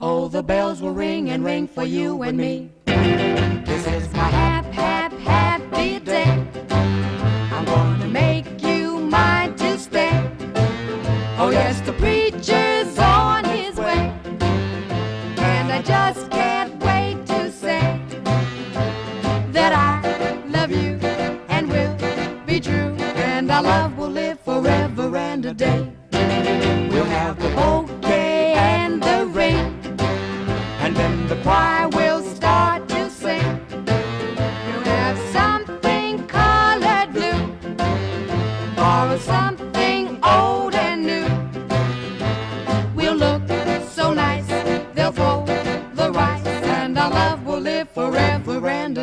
Oh, the bells will ring and ring for you and me. This is my hap, hap, happy day. I'm gonna make you mine to stay. Oh, yes, the preacher's on his way. And I just can't wait to say that I love you and will be true. And our love will live forever and a day.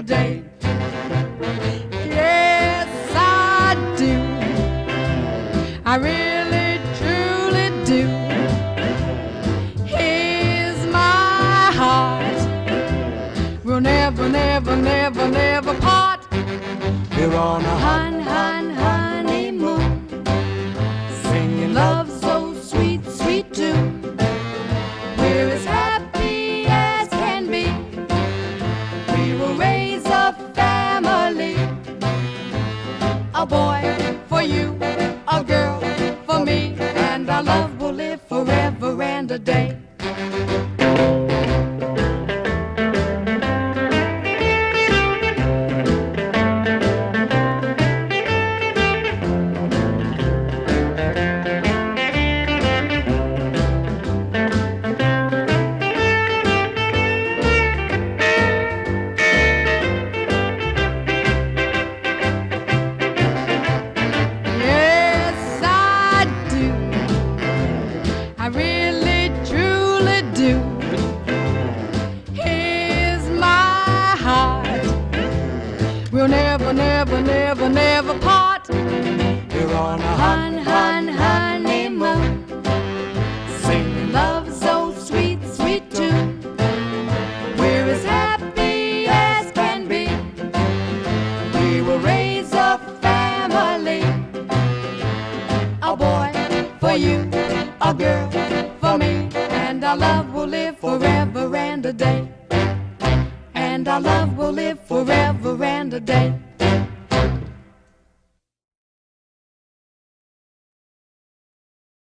Forever and a day. Yes, I do. I really, truly do. Here's my heart. We'll never, never, never, never part. We're on a Hun, A boy for you, a girl for me, and our love never, never, never, never part. We're on a Hun, hun, honeymoon. singing Love so sweet, sweet too. We're as happy as can be. We will raise a family. A boy for you, a girl for me. And our love will live forever and a day. And our love will live forever and a day.